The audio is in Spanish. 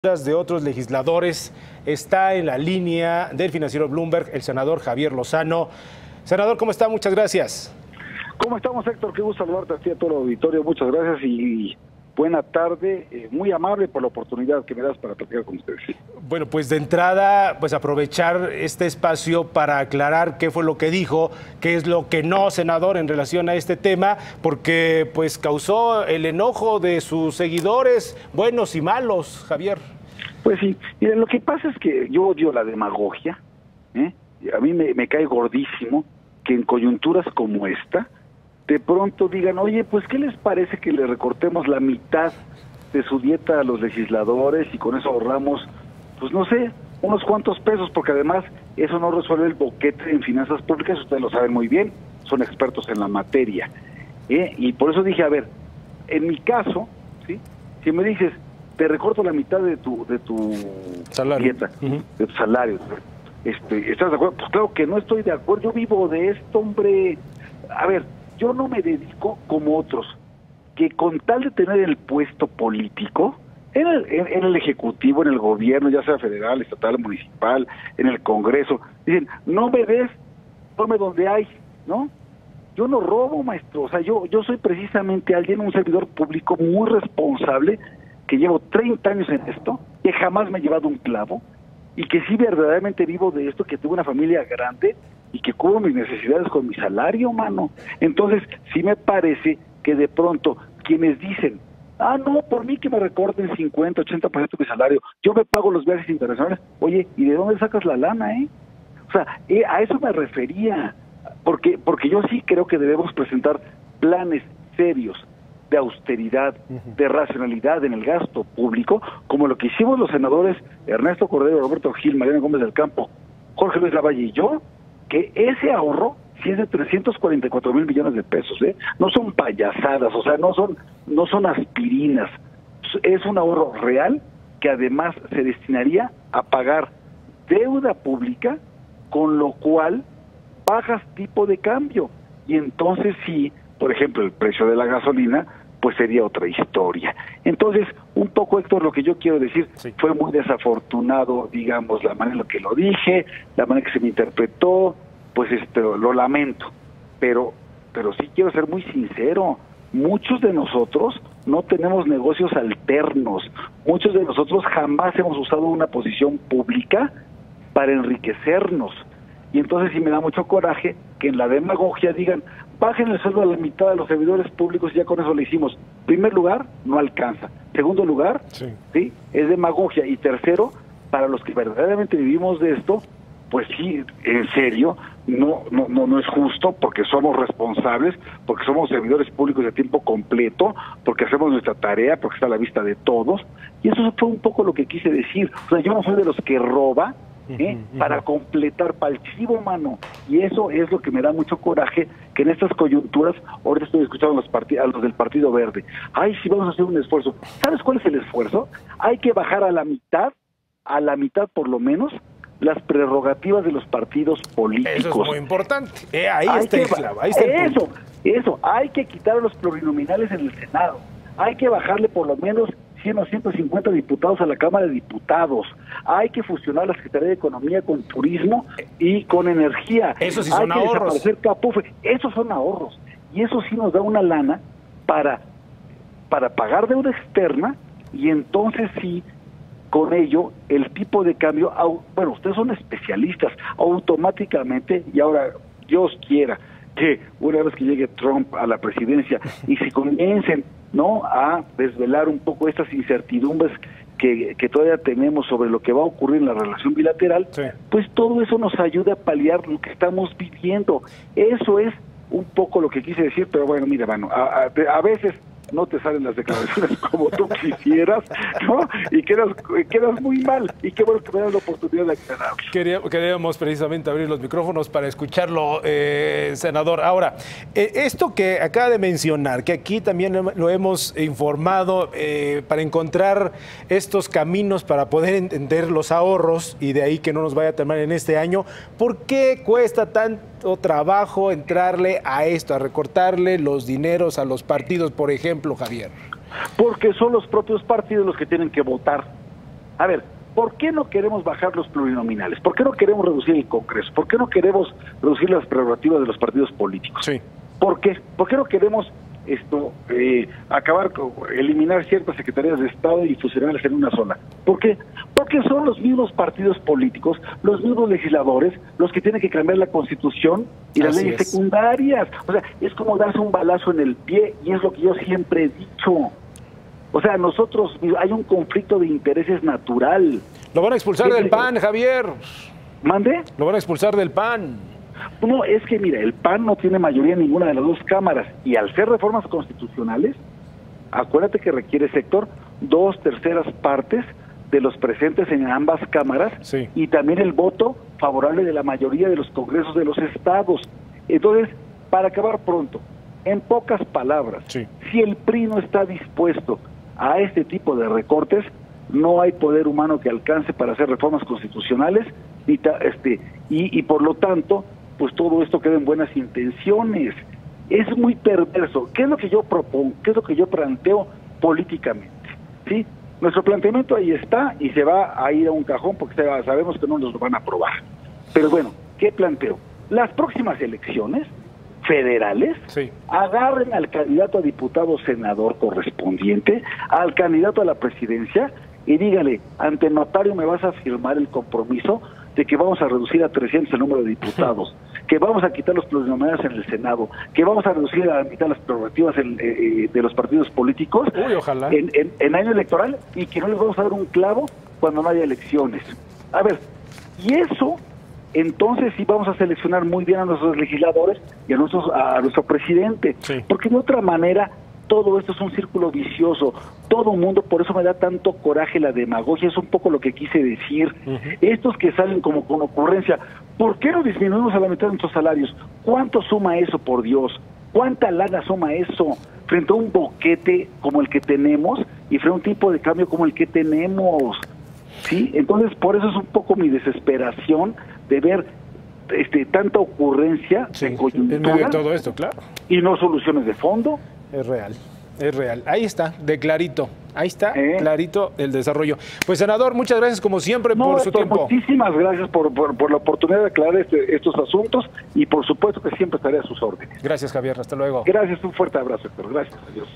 de otros legisladores. Está en la línea del financiero Bloomberg el senador Javier Lozano. Senador, ¿cómo está? Muchas gracias. ¿Cómo estamos, Héctor? Qué gusto saludarte a ti a todo el auditorio. Muchas gracias y buena tarde, eh, muy amable por la oportunidad que me das para platicar con ustedes. Bueno, pues de entrada, pues aprovechar este espacio para aclarar qué fue lo que dijo, qué es lo que no, senador, en relación a este tema, porque pues causó el enojo de sus seguidores, buenos y malos, Javier. Pues sí, miren, lo que pasa es que yo odio la demagogia, ¿eh? a mí me cae gordísimo que en coyunturas como esta, de pronto digan, oye, pues ¿qué les parece que le recortemos la mitad de su dieta a los legisladores y con eso ahorramos, pues no sé, unos cuantos pesos, porque además eso no resuelve el boquete en finanzas públicas, ustedes lo saben muy bien, son expertos en la materia. ¿eh? Y por eso dije, a ver, en mi caso, ¿sí? si me dices, te recorto la mitad de tu, de tu dieta, de tu salario, este, ¿estás de acuerdo? Pues claro que no estoy de acuerdo, yo vivo de esto, hombre. A ver, yo no me dedico como otros, que con tal de tener el puesto político, en el, en, el Ejecutivo, en el gobierno, ya sea federal, estatal, municipal, en el Congreso, dicen, no me des, tome donde hay, ¿no? Yo no robo, maestro, o sea, yo, yo soy precisamente alguien, un servidor público muy responsable, que llevo 30 años en esto, que jamás me he llevado un clavo, y que sí verdaderamente vivo de esto, que tengo una familia grande y que cubro mis necesidades con mi salario, mano. Entonces, sí me parece que de pronto quienes dicen, ah, no, por mí que me recorten 50, 80% de mi salario, yo me pago los viajes internacionales, oye, ¿y de dónde sacas la lana, eh? O sea, eh, a eso me refería, porque, porque yo sí creo que debemos presentar planes serios de austeridad, de racionalidad en el gasto público, como lo que hicimos los senadores Ernesto Cordero, Roberto Gil, Mariano Gómez del Campo, Jorge Luis Lavalle y yo, que ese ahorro sí es de 344 mil millones de pesos, ¿eh? No son payasadas, o sea, no son, no son aspirinas, es un ahorro real que además se destinaría a pagar deuda pública, con lo cual bajas tipo de cambio. Y entonces sí, por ejemplo, el precio de la gasolina pues sería otra historia. Entonces, un poco, Héctor, lo que yo quiero decir, fue muy desafortunado, digamos, la manera en la que lo dije, la manera que se me interpretó, pues este, lo lamento, pero, pero sí quiero ser muy sincero, muchos de nosotros no tenemos negocios alternos, muchos de nosotros jamás hemos usado una posición pública para enriquecernos. Y entonces sí me da mucho coraje que en la demagogia digan, bajen el sueldo a la mitad de los servidores públicos y ya con eso lo hicimos. Primer lugar, no alcanza. Segundo lugar, sí. es demagogia. Y tercero, para los que verdaderamente vivimos de esto, pues sí, en serio, no, no, no, no es justo porque somos responsables, porque somos servidores públicos de tiempo completo, porque hacemos nuestra tarea, porque está a la vista de todos. Y eso fue un poco lo que quise decir. O sea, yo no soy de los que roba, ¿eh? para completar para el chivo mano. Y eso es lo que me da mucho coraje, que en estas coyunturas, ahora estoy escuchando a los, a los del Partido Verde, ay, sí vamos a hacer un esfuerzo. ¿Sabes cuál es el esfuerzo? Hay que bajar a la mitad, a la mitad por lo menos, las prerrogativas de los partidos políticos. Eso es muy importante. Eh, ahí, está ahí está eso, eso, hay que quitar a los plurinominales en el Senado. Hay que bajarle por lo menos 100 o 150 diputados a la Cámara de Diputados. Hay que fusionar la Secretaría de Economía con Turismo y con Energía. Eso sí son Hay que ahorros. Capufe. Esos son ahorros. Y eso sí nos da una lana para, para pagar deuda externa y entonces sí con ello el tipo de cambio, bueno, ustedes son especialistas, automáticamente, y ahora Dios quiera que una vez que llegue Trump a la presidencia y se comiencen ¿no? a desvelar un poco estas incertidumbres que, que, todavía tenemos sobre lo que va a ocurrir en la relación bilateral, pues todo eso nos ayuda a paliar lo que estamos viviendo. Eso es un poco lo que quise decir, pero bueno, mira, bueno, a, a veces no te salen las declaraciones como tú quisieras, ¿no? Y quedas, quedas muy mal. Y qué bueno que me dan la oportunidad de aclarar. Queríamos precisamente abrir los micrófonos para escucharlo, eh, senador. Ahora, eh, esto que acaba de mencionar, que aquí también lo hemos informado eh, para encontrar estos caminos para poder entender los ahorros y de ahí que no nos vaya a terminar en este año, ¿por qué cuesta tanto trabajo entrarle a esto, a recortarle los dineros a los partidos, por ejemplo? Javier? Porque son los propios partidos los que tienen que votar. A ver, ¿por qué no queremos bajar los plurinominales? ¿Por qué no queremos reducir el Congreso? ¿Por qué no queremos reducir las prerrogativas de los partidos políticos? Sí. ¿Por qué? ¿Por qué no queremos esto eh, acabar con eliminar ciertas secretarías de Estado y fusionarlas en una sola? ¿Por qué? Porque son los mismos partidos políticos, los mismos legisladores, los que tienen que cambiar la Constitución y las Así leyes es. secundarias. O sea, es como darse un balazo en el pie y es lo que yo siempre he dicho. O sea, nosotros hay un conflicto de intereses natural. Lo van a expulsar ¿Qué del? PAN, Javier. ¿Mande? Lo van a expulsar del PAN. No, es que mira, el PAN no tiene mayoría en ninguna de las dos cámaras y al ser reformas constitucionales, acuérdate que requiere sector dos terceras partes de los presentes en ambas cámaras Sí. y también el voto favorable de la mayoría de los congresos de los estados. Entonces, para acabar pronto, en pocas palabras, Sí. si el PRI no está dispuesto a este tipo de recortes, no hay poder humano que alcance para hacer reformas constitucionales ta- este y, y por lo tanto, pues todo esto queda en buenas intenciones. Es muy perverso. ¿Qué es lo que yo propongo? ¿Qué es lo que yo planteo políticamente? ¿Sí? Nuestro planteamiento ahí está y se va a ir a un cajón porque sabemos que no nos lo van a aprobar. Pero bueno, ¿qué planteo? Las próximas elecciones federales Sí. agarren al candidato a diputado senador correspondiente, al candidato a la presidencia y dígale, ante notario me vas a firmar el compromiso de que vamos a reducir a 300 el número de diputados, que vamos a quitar los plurinominales en el Senado, que vamos a reducir a la mitad las prerrogativas en- eh, eh, de los partidos políticos Uy, ojalá. en, en- en año electoral y que no les vamos a dar un clavo cuando no haya elecciones. A ver, y eso, entonces sí vamos a seleccionar muy bien a nuestros legisladores y a, nuestros, a nuestro presidente, Sí. porque de otra manera todo esto es un círculo vicioso. Todo mundo, por eso me da tanto coraje la demagogia, es un poco lo que quise decir. Estos que salen como con ocurrencia, ¿por qué no disminuimos a la mitad de nuestros salarios? ¿Cuánto suma eso, por Dios? ¿Cuánta lana suma eso frente a un boquete como el que tenemos y frente a un tipo de cambio como el que tenemos? ¿Sí? Entonces, por eso es un poco mi desesperación de ver este tanta ocurrencia Sí, de en medio de coyuntura todo esto, claro. y no soluciones de fondo. Es real, es real. Ahí está, de clarito. Ahí está, ¿Eh? clarito el desarrollo. Pues, senador, muchas gracias como siempre No, por su tiempo. muchísimas gracias por, por, por la oportunidad de aclarar este- estos asuntos y por supuesto que siempre estaré a sus órdenes. Gracias, Javier. Hasta luego. Gracias, un fuerte abrazo, Héctor. Gracias, adiós.